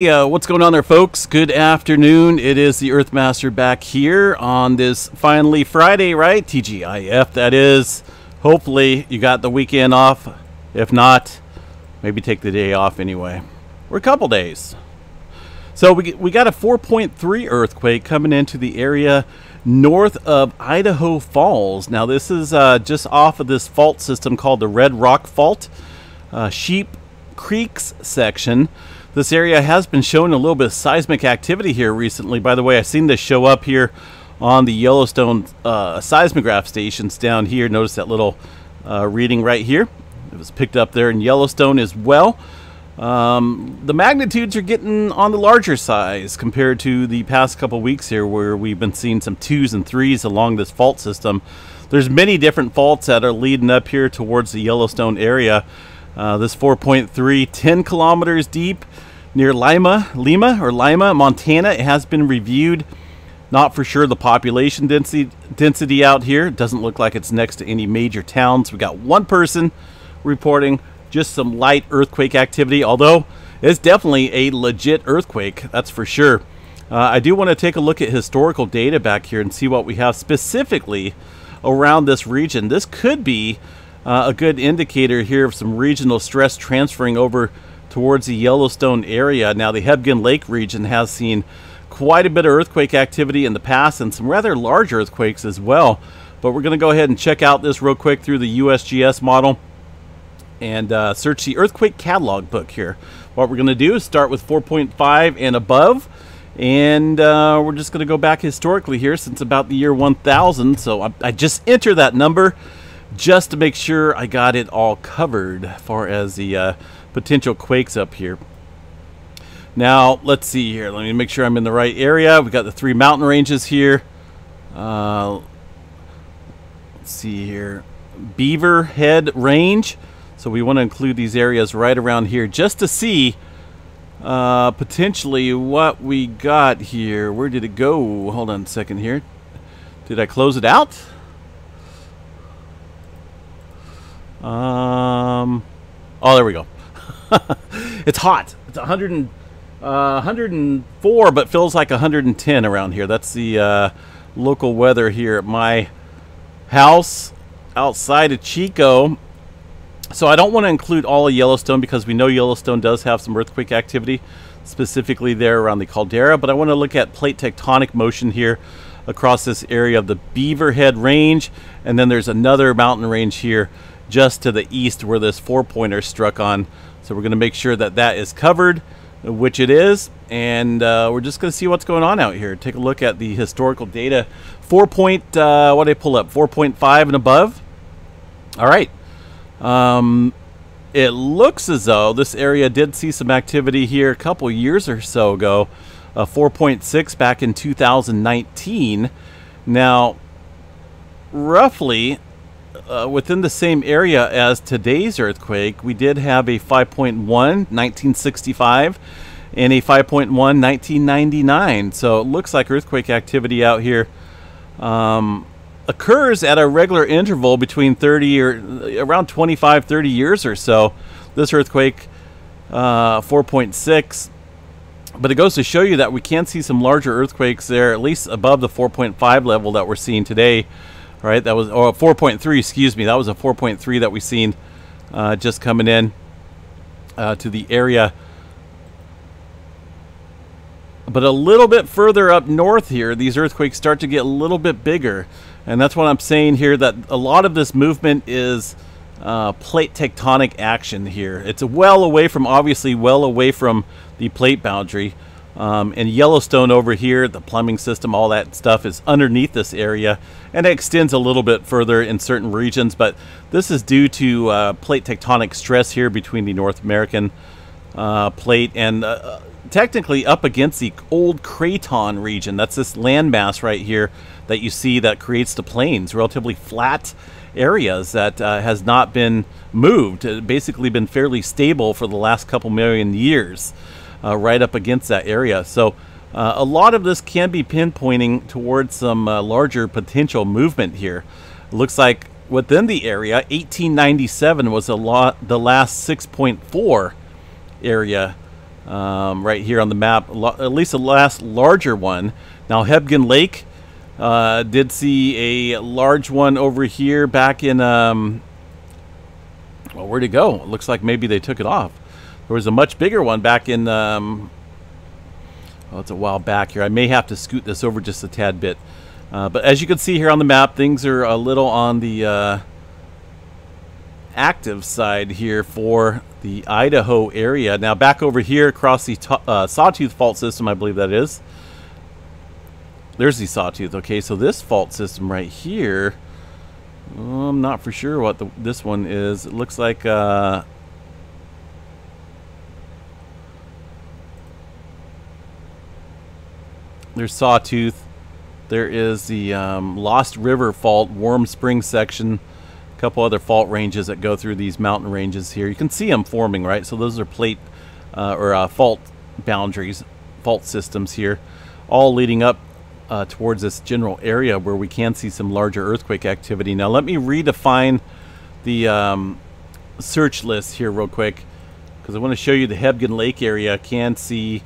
Uh, what's going on there, folks? Good afternoon. It is the Earthmaster back here on this finally Friday, right? TGIF, that is. Hopefully, you got the weekend off. If not, maybe take the day off anyway. We're a couple days. So, we, we got a 4.3 earthquake coming into the area north of Idaho Falls. Now, this is uh, just off of this fault system called the Red Rock Fault, uh, Sheep Creeks section. This area has been showing a little bit of seismic activity here recently. By the way, I've seen this show up here on the Yellowstone uh, seismograph stations down here. Notice that little uh, reading right here. It was picked up there in Yellowstone as well. Um, the magnitudes are getting on the larger size compared to the past couple weeks here where we've been seeing some twos and threes along this fault system. There's many different faults that are leading up here towards the Yellowstone area. Uh, this 4.3, 10 kilometers deep near Lima, Lima or Lima, Montana. It has been reviewed. Not for sure the population density density out here. It doesn't look like it's next to any major towns. We got one person reporting just some light earthquake activity, although it's definitely a legit earthquake, that's for sure. Uh, I do want to take a look at historical data back here and see what we have specifically around this region. This could be uh, a good indicator here of some regional stress transferring over towards the Yellowstone area. Now, the Hebgen Lake region has seen quite a bit of earthquake activity in the past and some rather large earthquakes as well. But we're going to go ahead and check out this real quick through the USGS model and uh, search the earthquake catalog book here. What we're going to do is start with 4.5 and above. And uh, we're just going to go back historically here since about the year 1000. So I, I just enter that number just to make sure I got it all covered as far as the uh, potential quakes up here. Now, let's see here. Let me make sure I'm in the right area. We've got the three mountain ranges here. Uh, let's see here. Beaverhead Range. So we want to include these areas right around here just to see uh, potentially what we got here. Where did it go? Hold on a second here. Did I close it out? Um, oh, there we go. it's hot. It's 100 and, uh, 104, but feels like 110 around here. That's the uh, local weather here at my house outside of Chico. So I don't want to include all of Yellowstone because we know Yellowstone does have some earthquake activity, specifically there around the caldera. But I want to look at plate tectonic motion here across this area of the Beaverhead Range. And then there's another mountain range here just to the east where this four pointer struck on. So we're going to make sure that that is covered, which it is. And uh, we're just going to see what's going on out here. Take a look at the historical data. Four point, uh, what did I pull up? 4.5 and above. All right. Um, it looks as though this area did see some activity here a couple years or so ago. Uh, 4.6 back in 2019. Now, roughly uh, within the same area as today's earthquake, we did have a 5.1 1965 and a 5.1 1999. So it looks like earthquake activity out here um, occurs at a regular interval between 30 or around 25, 30 years or so. This earthquake, uh, 4.6. But it goes to show you that we can see some larger earthquakes there, at least above the 4.5 level that we're seeing today right? That was or 4.3, excuse me. That was a 4.3 that we seen uh, just coming in uh, to the area. But a little bit further up north here, these earthquakes start to get a little bit bigger. And that's what I'm saying here, that a lot of this movement is uh, plate tectonic action here. It's well away from, obviously, well away from the plate boundary. Um, and Yellowstone over here, the plumbing system, all that stuff is underneath this area and it extends a little bit further in certain regions. But this is due to uh, plate tectonic stress here between the North American uh, plate and uh, technically up against the old Craton region. That's this landmass right here that you see that creates the plains, relatively flat areas that uh, has not been moved, basically been fairly stable for the last couple million years uh, right up against that area. So uh, a lot of this can be pinpointing towards some uh, larger potential movement here. Looks like within the area, 1897 was a lot the last 6.4 area um, right here on the map, at least the last larger one. Now, Hebgen Lake uh, did see a large one over here back in. Um, well, where'd it go? It looks like maybe they took it off. There was a much bigger one back in. Um, oh, it's a while back here. I may have to scoot this over just a tad bit. Uh, but as you can see here on the map, things are a little on the uh, active side here for the Idaho area. Now back over here across the uh, Sawtooth fault system, I believe that is. There's the Sawtooth. Okay, so this fault system right here, I'm not for sure what the, this one is. It looks like... there's Sawtooth. There is the um, Lost River Fault, Warm Spring section. A couple other fault ranges that go through these mountain ranges here. You can see them forming, right? So those are plate uh, or uh, fault boundaries, fault systems here, all leading up uh, towards this general area where we can see some larger earthquake activity. Now let me redefine the um, search list here real quick because I want to show you the Hebgen Lake area. I can see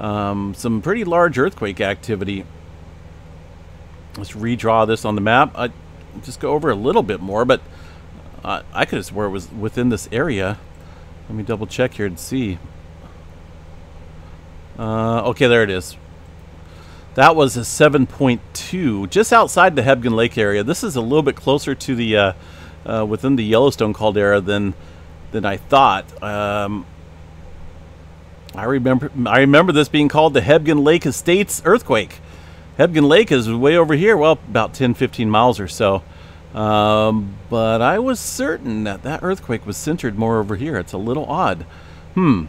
um, some pretty large earthquake activity. Let's redraw this on the map. I just go over a little bit more, but uh, I could have swore it was within this area. Let me double check here and see. Uh, okay, there it is. That was a 7.2, just outside the Hebgen Lake area. This is a little bit closer to the uh, uh, within the Yellowstone caldera than than I thought. Um, I remember I remember this being called the Hebgen Lake Estates earthquake. Hebgen Lake is way over here, well, about 10, 15 miles or so. Um, but I was certain that that earthquake was centered more over here. It's a little odd. Hmm.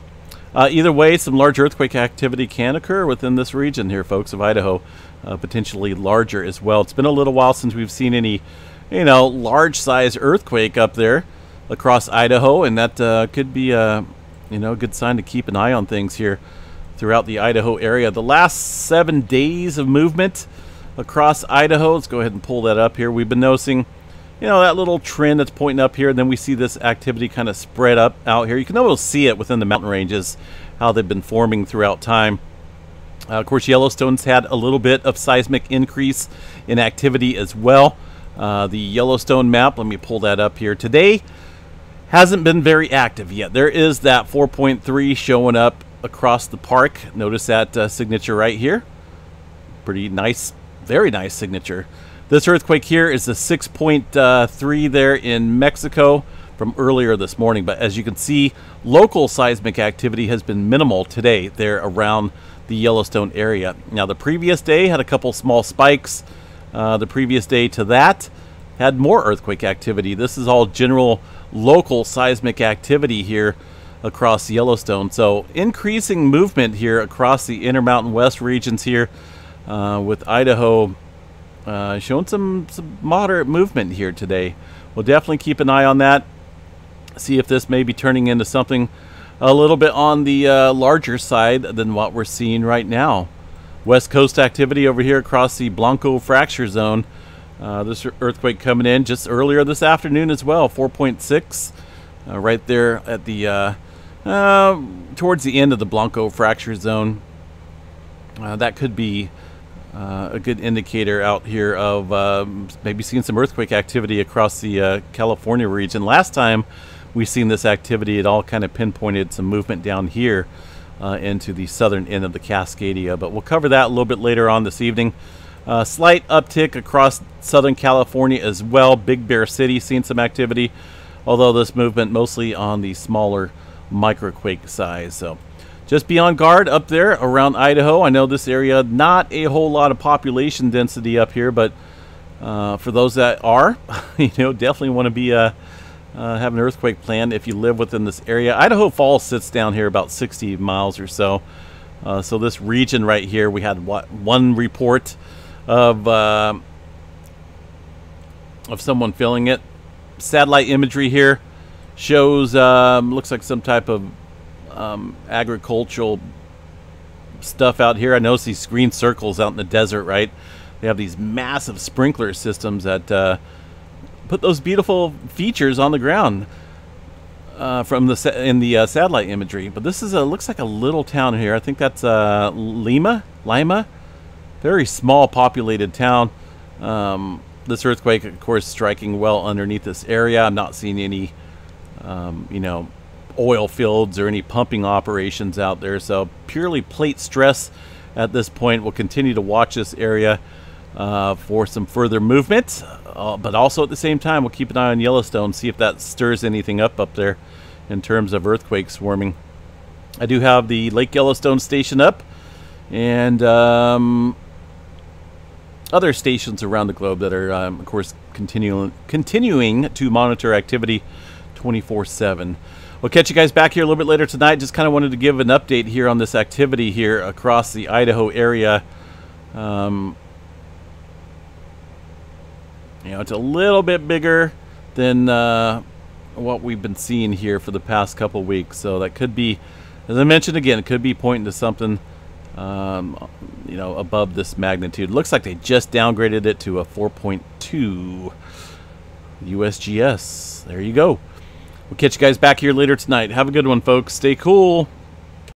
Uh, either way, some large earthquake activity can occur within this region here, folks, of Idaho. Uh, potentially larger as well. It's been a little while since we've seen any, you know, large size earthquake up there across Idaho, and that uh, could be a, you know, good sign to keep an eye on things here throughout the Idaho area. The last seven days of movement across Idaho, let's go ahead and pull that up here. We've been noticing, you know, that little trend that's pointing up here, and then we see this activity kind of spread up out here. You can almost see it within the mountain ranges, how they've been forming throughout time. Uh, of course, Yellowstone's had a little bit of seismic increase in activity as well. Uh, the Yellowstone map, let me pull that up here. Today hasn't been very active yet. There is that 4.3 showing up across the park. Notice that uh, signature right here. Pretty nice, very nice signature. This earthquake here is a 6.3 there in Mexico from earlier this morning. But as you can see, local seismic activity has been minimal today there around the Yellowstone area. Now, the previous day had a couple small spikes. Uh, the previous day to that had more earthquake activity. This is all general local seismic activity here across Yellowstone. So increasing movement here across the Intermountain West regions here uh, with Idaho uh, showing some, some moderate movement here today. We'll definitely keep an eye on that. See if this may be turning into something a little bit on the uh, larger side than what we're seeing right now. West Coast activity over here across the Blanco fracture zone. Uh, this earthquake coming in just earlier this afternoon as well, 4.6, uh, right there at the uh, uh, towards the end of the Blanco fracture zone. Uh, that could be a good indicator out here of maybe seeing some earthquake activity across the California region. Last time we seen this activity, it all kind of pinpointed some movement down here into the southern end of the Cascadia. But we'll cover that a little bit later on this evening. Uh, slight uptick across Southern California as well. Big Bear City seeing some activity, although this movement mostly on the smaller microquake size. So just be on guard up there around Idaho. I know this area, not a whole lot of population density up here, but uh, for those that are, you know, definitely want to be uh, uh, have an earthquake plan if you live within this area. Idaho Falls sits down here about 60 miles or so. Uh, so this region right here, we had what one report of uh, of someone filling it. Satellite imagery here shows um, looks like some type of um, agricultural stuff out here. I notice these green circles out in the desert, right? They have these massive sprinkler systems that uh, put those beautiful features on the ground. uh, from the in the uh, satellite imagery. But this is a looks like a little town here. I think that's uh, Lima, Lima, very small populated town. Um, this earthquake, of course, striking well underneath this area. I'm not seeing any, um, you know, oil fields or any pumping operations out there. So purely plate stress at this point. We'll continue to watch this area uh, for some further movement. Uh, but also at the same time, we'll keep an eye on Yellowstone, see if that stirs anything up up there in terms of earthquake swarming. I do have the Lake Yellowstone station up and um, other stations around the globe that are, um, of course, continuing continuing to monitor activity 24 7. We'll catch you guys back here a little bit later tonight. Just kind of wanted to give an update here on this activity here across the Idaho area. Um, you know, it's a little bit bigger than uh, what we've been seeing here for the past couple weeks. So that could be, as I mentioned again, it could be pointing to something, um, you know, above this magnitude. Looks like they just downgraded it to a 4.2 USGS. There you go. We'll catch you guys back here later tonight. Have a good one, folks. Stay cool.